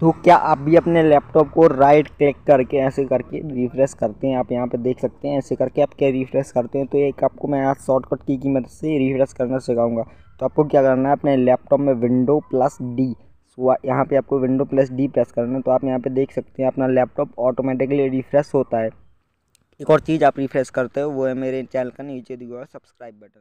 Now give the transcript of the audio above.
तो क्या आप भी अपने लैपटॉप को राइट क्लिक करके ऐसे करके रिफ्रेश करते हैं? आप यहाँ पे देख सकते हैं, ऐसे करके आप क्या रिफ्रेश करते हैं? तो एक आपको मैं आज शॉर्टकट की की मदद से रिफ्रेश करना सिखाऊँगा। तो आपको क्या करना है? अपने लैपटॉप में विंडो प्लस डी यहाँ पे आपको विंडो प्लस डी प्रेस करना है। तो आप यहाँ पर देख सकते हैं, अपना लैपटॉप ऑटोमेटिकली रिफ्रेश होता है। एक और चीज़ आप रिफ्रेश करते हो, वो है मेरे चैनल का नीचे दिया हुआ सब्सक्राइब बटन